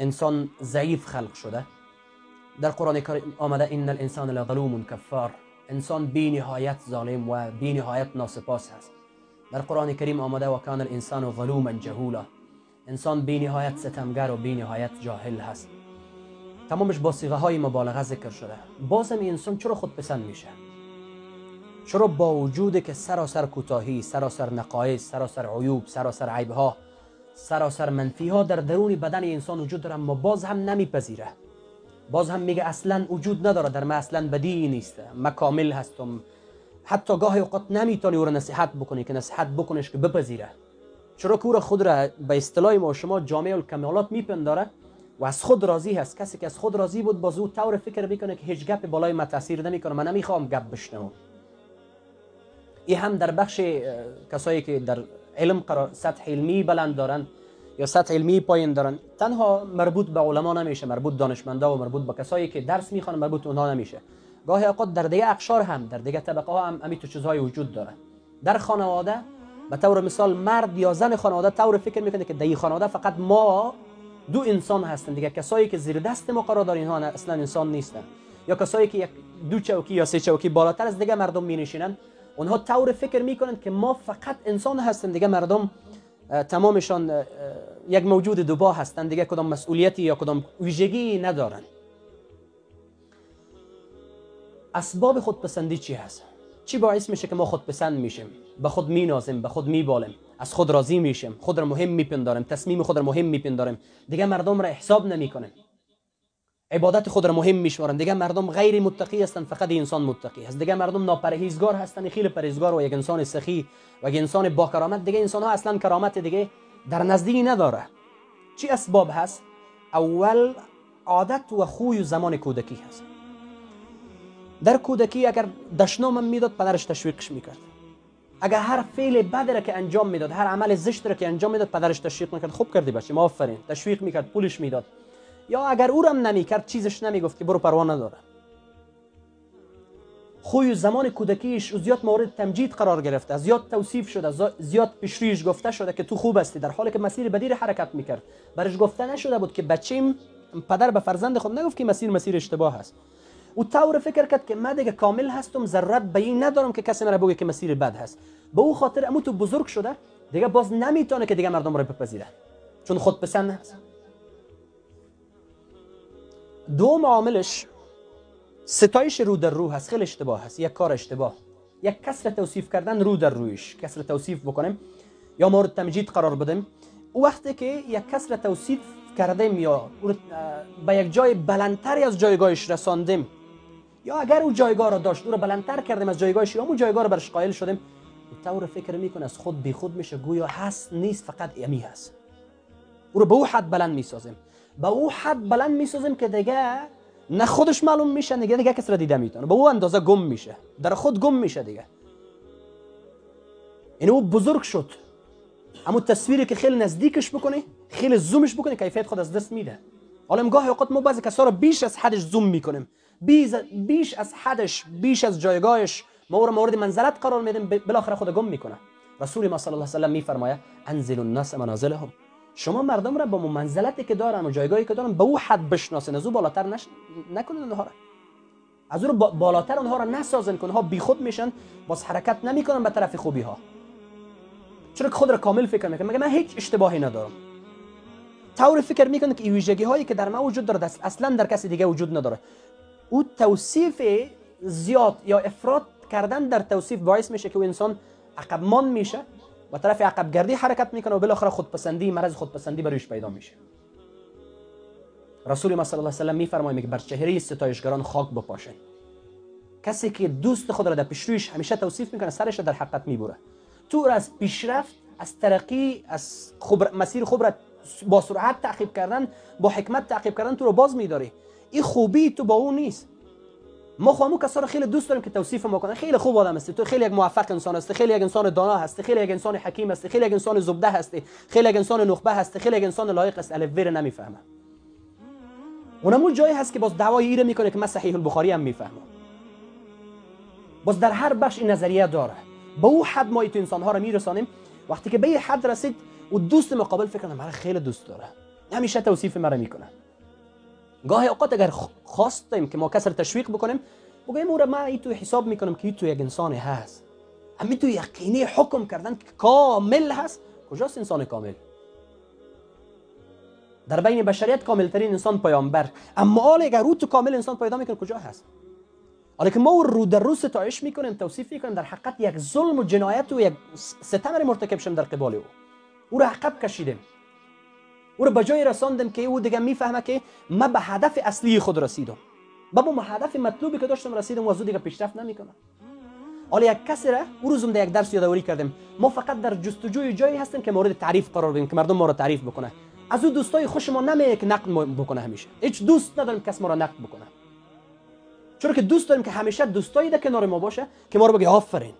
انسان ضعیف خلق شده. در قرآن کریم آمده این الانسان لظلوم کفار. انسان بی نهایت ظالم و بی نهایت ناسپاس هست. در قرآن کریم آمده و کان الانسان ظلوما جهولا. انسان بی نهایت ستمگر و بی نهایت جاهل هست. تمامش با صیغه های مبالغه ذکر شده. بازم انسان چرا خود پسند میشه؟ چرا با وجود که سراسر کوتاهی سراسر نقایص سراسر عیوب سراسر عیبها سراسر منفی ها در درون بدن انسان وجود داره اما باز هم نمیپذیره. باز هم میگه اصلا وجود نداره در من اصلا بدی نیست. من کامل هستم. حتی گاهی اوقات نمی‌تونی او نصیحت بکنی که نصیحت بکنش که بپذیره. چرا که او خود را به اصطلاح ما شما جامعه الکمالات میپنداره و از خود راضی هست. کسی که از خود راضی بود باز او طور فکر می‌کنه که هیچ گپ بالای ما تاثیر نمی‌کنه. من نمی‌خوام گپ بشنوم. این هم در بخش کسایی که در علم قرار سطح علمی بلند دارن یا سطح علمی پایین دارن. تنها مربوط به علما نمیشه مربوط دانشمندا و مربوط به کسایی که درس می‌خوان مربوط اونها نمیشه. گاهی اوقات در دیگه اقشار هم در دیگه طبقه ها هم همین چیزهای وجود داره. در خانواده به طور مثال مرد یا زن خانواده طور فکر می‌کنه که در خانواده فقط ما دو انسان هستن دیگه. کسایی که زیر دست ما قرار دارن اینها اصلا انسان نیستن. یا کسایی که یک دو چوکی یا سه چوکی بالاتر از دیگه مردم می نشینن اونها طور فکر می‌کنن که ما فقط انسان هستن دیگه مردم تمامشان یک موجود دوبا هستن دیگه کدام مسئولیتی یا کدام ویژگی ندارن. اسباب خودپسندی چی هست؟ چی باعث میشه که ما خودپسند میشیم؟ به خود مینازیم به خود میبالیم از خود راضی میشیم خود را مهم میپنداریم تصمیم خود را مهم میپنداریم. دیگه مردم را حساب نمی‌کنیم. عبادت خود را مهم میشمارن دیگه مردم غیر متقی هستن فقط انسان متقی هست دیگه مردم ناپرهیزگار هستن خیلی پرهیزگار و یک انسان سخی و یک انسان با کرامت. دیگه انسان ها اصلا کرامت دیگه در نزدیکی نداره. چی اسباب هست؟ اول عادت و خوی و زمان کودکی هست. در کودکی اگر دشنام می‌داد پدرش تشویقش می‌کرد. اگر هر فعل بد را که انجام می‌داد هر عمل زشت را که انجام می‌داد پدرش تشویق می‌کرد. خوب کردی بچه ما آفرین تشویق می‌کرد پولش می‌داد. یا اگر او هم نمی‌کرد چیزش نمی‌گفت که برو پروا نداره. خوی زمان کودکیش زیاد مورد تمجید قرار گرفته زیاد توصیف شده زیاد پیشریش گفته شده که تو خوب هستی در حالی که مسیر بدیر حرکت می‌کرد. برش گفته نشده بود که بچیم پدر به فرزند خود نگفت که مسیر مسیر اشتباه هست. او طور فکر کرد که من دیگه کامل هستم ضرورت به این ندارم که کسی مرا بگه که مسیر بد هست. به او خاطر امو تو بزرگ شده دیگه باز نمی‌تونه که دیگه مردم رو بپذیره. چون خود پسند هست. دو عاملش ستایش رو در رو هست خیلی اشتباه هست یک کار اشتباه. یک کسر توصیف کردن رو در رویش کسر توصیف بکنیم یا مورد تمجید قرار بدیم. او وقتی که یک کسر توصیف کردیم یا به یک جای بلندتری از جایگاهش رساندیم یا اگر او جایگاه را داشت او را بلندتر کردیم از جایگاهش یا اون جایگاه را برش قائل شدیم طور فکر می‌کنه از خود بی خود میشه گویا هست نیست فقط یمی هست. او رو به او حد بلند می‌سازیم. به او حد بلند می‌سازیم که دیگه نه خودش معلوم میشه دیگه دیگه کس را دیده می‌تونه به او اندازه گم میشه در خود گم میشه دیگه این او بزرگ شد اما تصویری که خیلی نزدیکش بکنی خیلی زومش بکنی کیفیت خود از دست میده حالا گاهی اوقات ما بعضی کسا رو بیش از حدش زوم می‌کنیم. بیش از حدش بیش از جایگاهش ما رو مورد منزلت قرار میدیم بالاخره خود گم می‌کنه. رسول ما صلی الله علیه و سلم میفرمایه انزل الناس منازلهم. شما مردم را با منزلتی که دارن و جایگاهی که دارن به او حد بشناسین از او بالاتر نش... نکنین اونها را. از او بالاتر اونها را نسازن که اونها بیخود میشن باز حرکت نمی‌کنن به طرف خوبی ها چرا که خود را کامل فکر می‌کنه مگه من هیچ اشتباهی ندارم؟ طور فکر می‌کنه که ویژگی هایی که در من وجود داره اصلا در کسی دیگه وجود نداره او توصیف زیاد یا افراد کردن در توصیف باعث میشه که او انسان عقب مان میشه. و طرف عقب گردی حرکت می‌کنه و بالاخره خودپسندی مرض خودپسندی برویش پیدا میشه. رسول ما صلی الله علیه و سلم میفرماید میگه بر چهره ستایشگران خاک بپاشه. کسی که دوست خود را در پیشرویش همیشه توصیف می‌کنه سرش در حقیقت می‌بره تو را از پیشرفت از ترقی از خبر مسیر خوب را با سرعت تعقیب کردن با حکمت تعقیب کردن تو رو باز میداری. این خوبی تو با اون نیست. ما خامو کسا خیلی دوست داریم که توصیف ما کنن. خیلی خوب آدم هستی. تو خیلی یک موفق انسان هستی. خیلی یک انسان دانا هستی. خیلی یک انسان حکیم هستی. خیلی یک انسان زبده هستی. خیلی یک انسان نخبه هستی. خیلی یک انسان لایق است الف ور نمی‌فهمه اونمون جایی هست که باز دعوای ایره می‌کنه که من صحیح البخاری هم می‌فهمم. باز در هر بخش این نظریه داره. به او حد ما تو انسان ها رو میرسانیم. وقتی که به حد رسید و دوست مقابل فکر کنه خیلی دوست داره. همیشه توصیف مرا می‌کنه. گاهی اوقات اگر خواستیم که ما کسر تشویق بکنیم بگویم او را من ای تو حساب می‌کنم که تو یک انسان هست. همین تو یقینی حکم کردن که کامل هست کجاست انسان کامل؟ در بین بشریت کامل ترین انسان پیامبر. اما حال اگر او تو کامل انسان پیدا می‌کنه کجا هست؟ حالا که ما او رو در رو ستایش می‌کنیم توصیف می‌کنیم در حقیقت یک ظلم و جنایت و یک ستم مرتکب شم در قبال او. او را عقب کشیدیم. او را به جای رساندم که او دیگه می‌فهمه که ما به هدف اصلی خود رسیدم. با با هدف مطلوبی که داشتم رسیدم و از دیگه پیشرفت نمی‌کنم. حالا یک کسی را او روزم در یک درس یادآوری کردیم ما فقط در جستجوی جایی هستیم که مورد تعریف قرار بدیم که مردم ما را تعریف بکنه. از او دوستای خوش ما نمیه که نقد بکنه همیشه. هیچ دوست نداریم کس ما را نقد بکنه. چرا که دوست داریم که همیشه دوستایی در کنار ما باشه که ما رو بگه آفرین.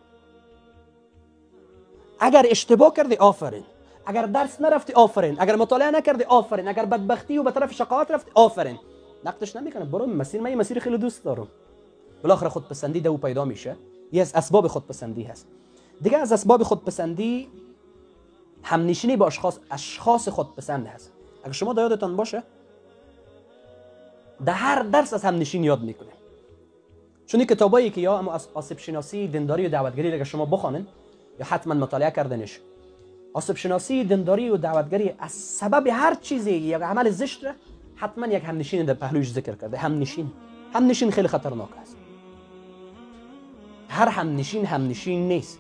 اگر اشتباه کردی آفرین. اگر درس نرفتی آفرین. اگر مطالعه نکردی آفرین. اگر بدبختی و به طرف شقاوت رفتی آفرین. نقدش نمی‌کنه. برو مسیر من مسیر خیلی دوست دارم. بالاخره خودپسندی ده او پیدا میشه. یه از اسباب خودپسندی هست. دیگه از اسباب خودپسندی همنشینی با اشخاص اشخاص خودپسند هست. اگر شما یادتان باشه در هر درس از همنشین یاد می‌کنه. چون کتابایی که یا اما آسیب شناسی دنداری و دعوتگری اگر شما بخوانین یا حتما مطالعه کردنش آسیب شناسی دنداری و دعوتگری از سبب هر چیزی یا عمل زشت حتما یک همنشین در پهلوش ذکر کرده. همنشین. همنشین خیلی خطرناک است. هر همنشین همنشین نیست.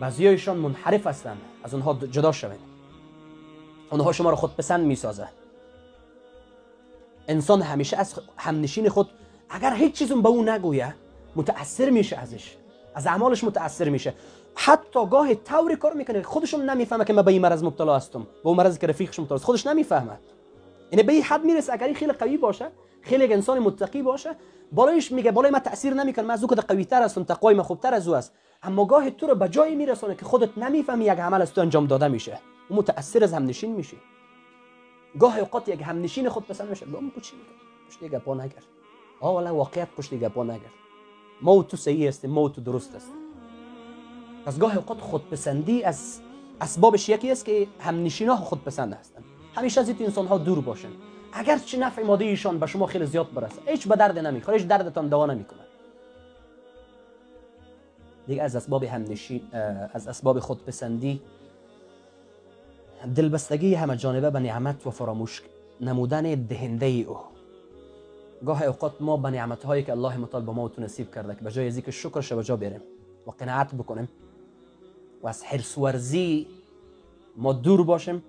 بعضیایشان منحرف هستند. از اونها جدا شوید اونها شما رو خود پسند می‌سازه. انسان همیشه از همنشین خود اگر هیچ چیزم به اون نگویه متاثر میشه ازش. از اعمالش متاثر میشه. حتی گاه طوری کار می‌کنه خودشون نمی‌فهمه که من به این مرض مبتلا هستم. به اون مرض که رفیقش مبتلا است خودش نمی‌فهمه. یعنی به این حد می‌رسه اگر خیلی قوی باشه خیلی انسان متقی باشه بالایش میگه بالای ما تاثیر نمی‌کنه. من از او که قوی تر هستم تقوای من خوبتر از او است. اما گاه تو رو به جایی میرسونه که خودت نمی‌فهمی یک عمل از تو انجام داده میشه. و متاثر از همنشین میشی. گاه اوقات یک همنشین خود پسند میشه. چی میگه پشت گپا آه والا واقعیت پشت گپا نگرد. و تو صحیح ما و تو درست هستیم پس گاه اوقات خودپسندی از اسبابش یکی است که همنشینا خودپسند هستند همیشه از این انسان ها دور باشن. اگر چه نفع مادی ایشان به شما خیلی زیاد برسه هیچ به درد نمی‌خوره هیچ دردتان دوا نمی‌کنه. دیگه از اسباب همنشین از اسباب خودپسندی دلبستگی همه جانبه به نعمت و فراموش نمودن دهنده او. گاه اوقات ما به نعمت هایی که الله متعال به ما تو نصیب کرده که به جای اینکه شکرش به جا بریم و قناعت بکنیم و از حرس ورزی ما دور باشیم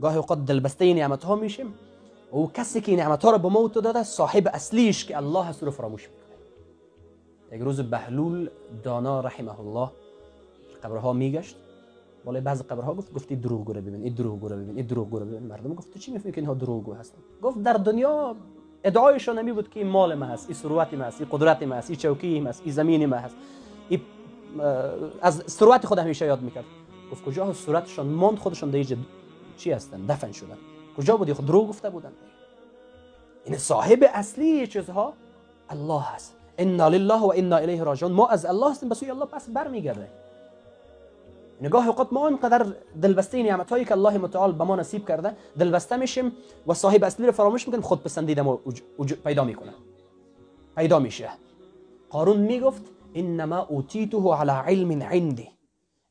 گاه اوقات دلبسته نعمت ها میشیم و کسی که نعمت ها رو به ما داده صاحب اصلیش که الله هست رو فراموش می‌کنه یک روز بهلول دانا رحمه الله قبرها میگشت. بالای بعض قبرها گفت گفتی دروغگو رو ببین این دروغگو رو ببین این دروغگو رو ببین. مردم گفت تو چی می‌فهمی که اینها دروغگو هستن؟ گفت در دنیا ادعایشون نمی بود که این مال ما هست این ثروت ما هست این قدرت ما هست این چوکی ما هست این زمین ما هست. این از ثروت خود همیشه یاد می‌کرد. گفت کجا ثروتشون ماند خودشون دیگه چی هستن؟ دفن شدن. کجا بودی؟ خود دروغ گفته بودن. این صاحب اصلی چیزها الله هست. انا لله و انا الیه راجعون. ما از الله هستیم به سوی الله پس برمیگرده. نگاه اوقات ما انقدر دلبسته نعمت هایی که الله متعال به ما نصیب کرده دلبسته میشیم و صاحب اصلی رو فراموش می‌کنیم خود پسندیده ما پیدا می‌کنه. پیدا میشه. قارون می‌گفت انما اوتیته على علم عندي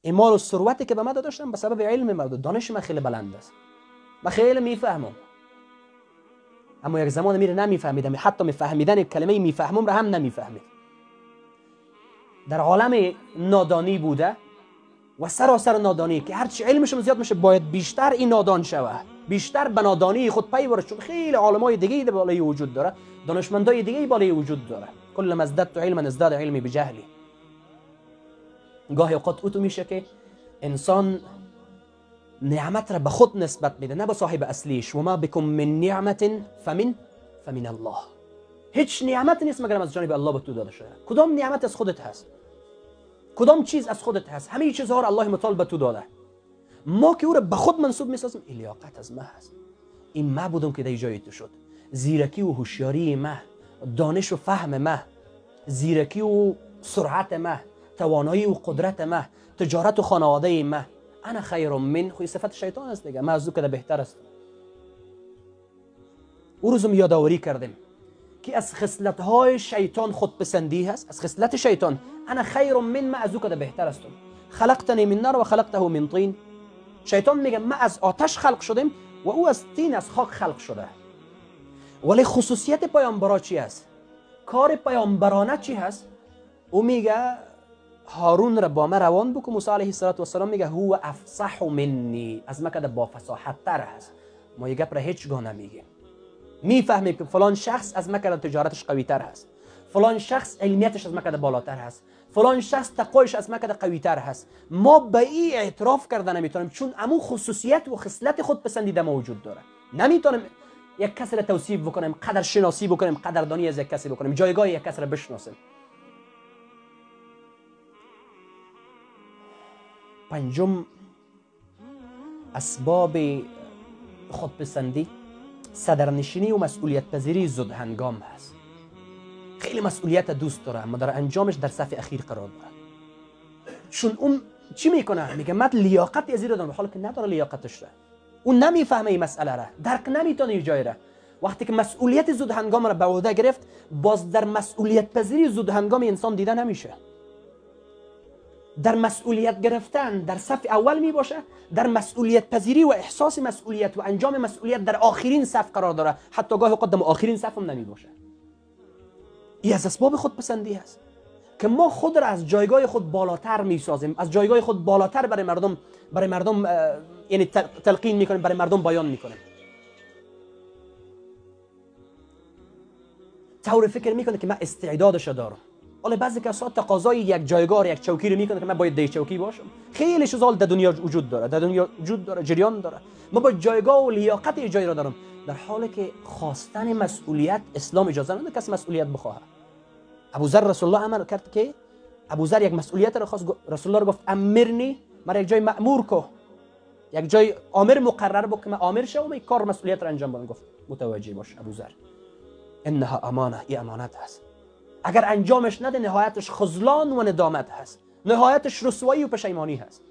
ایمان و ثروتی که به من داشتم به سبب علم ما دانش من خیلی بلند است. من خیلی می‌فهمم. اما یک زمان میره نمیفهمیدم. حتی میفهمیدن کلمه می‌فهمم را هم نمی‌فهمید. در عالم نادانی بوده و سراسر نادانی که هرچی علمشون زیاد میشه باید بیشتر این نادان شوه. بیشتر به نادانی خود پی بره چون خیلی عالمای دیگه بالای وجود داره. دانشمندای دیگه بالای وجود داره. کل ما ازددت علما ازداد علمی بجهلی گاهی اوقات اوتو میشه که انسان نعمت را به خود نسبت میده نه به صاحب اصلیش. و ما بکن من نعمت فمن فمن الله. هیچ نعمت نیست مگر از جانب الله به تو داده شده. کدام نعمت از خودت هست؟ کدام چیز از خودت هست؟ همه چیزها را الله متعال به تو داده. ما که او را به خود منصوب می‌سازیم لیاقت از ما هست. این ما بودم که در جای تو شد. زیرکی و هوشیاری ما دانش و فهم ما زیرکی و سرعت ما توانایی و قدرت ما تجارت و خانواده ما انا خیر من خوی صفت شیطان است دیگه. من از که بهتر است. او روزم یادآوری کردیم که از خصلت های شیطان خودپسندی هست؟ از خصلت شیطان. انا خیر من ما از او کده بهتر هستم خلقتنی من نار و خلقته من طین. شیطان میگه ما از آتش خلق شدیم و او از تین از خاک خلق شده. ولی خصوصیت پیامبرا چی هست؟ کار پیامبرانه چی هست؟ او میگه هارون را با ما روان بکن. موسی علیه السلام میگه هو افصح منی. از ما کده با فصاحت تر هست. ما یه گپ را هیچ گاه نمیگیم. می‌فهمیم که فلان شخص از کده تجارتش قوی تر هست. فلان شخص علمیتش از ما کده بالاتر هست. فلان شخص تقویش از ما کده قوی تر هست. ما به این اعتراف کرده نمی‌تونیم چون امو خصوصیت و خصلت خود پسندیده موجود داره. نمی‌تونیم یک کسی را توصیف بکنیم قدر شناسی بکنیم قدردانی از یک کسی بکنیم جایگاه یک کسی را بشناسیم. پنجم اسباب خودپسندی صدرنشینی و مسئولیت پذیری زود هنگام هست. خیلی مسئولیت دوست داره اما در انجامش در صف اخیر قرار داره چون اون چی می‌کنه؟ میگه من لیاقت از دارم. حالا که نداره لیاقتش را. اون نمی‌فهمه این مسئله را. درک نمی‌تونه این جای را. وقتی که مسئولیت زود هنگام را به عهده گرفت باز در مسئولیت پذیری زود هنگام انسان دیده نمیشه. در مسئولیت گرفتن در صف اول می باشه در مسئولیت پذیری و احساس مسئولیت و انجام مسئولیت در آخرین صف قرار داره. حتی گاه قدم آخرین صف هم نمی باشه. این از اسباب خود پسندی است که ما خود را از جایگاه خود بالاتر می سازیم از جایگاه خود بالاتر برای مردم برای مردم یعنی تلقین می‌کنیم برای مردم بیان می‌کنیم طور فکر می‌کنه که من استعدادش دارم. حالا بعضی کسا تقاضای یک جایگاه یک چوکی رو می‌کنه که من باید دی چوکی باشم. خیلی چیزا در دنیا وجود داره در دنیا وجود داره جریان داره. ما با جایگاه و لیاقت جایی را دارم. در حالی که خواستن مسئولیت اسلام اجازه نمیده کسی مسئولیت بخواه. ابو ذر رسول الله امر کرد که ابو ذر یک مسئولیت رو خواست. رسول الله گفت امرنی مرا یک جای مأمور کو یک جای امر مقرر بک که من امر شوم کار مسئولیت رو انجام بدم. گفت متوجه باش ابو ذر. انها امانه ای امانت هست. اگر انجامش نده نهایتش خزلان و ندامت هست. نهایتش رسوایی و پشیمانی هست.